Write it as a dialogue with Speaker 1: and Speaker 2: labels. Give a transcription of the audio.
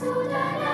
Speaker 1: Jesus.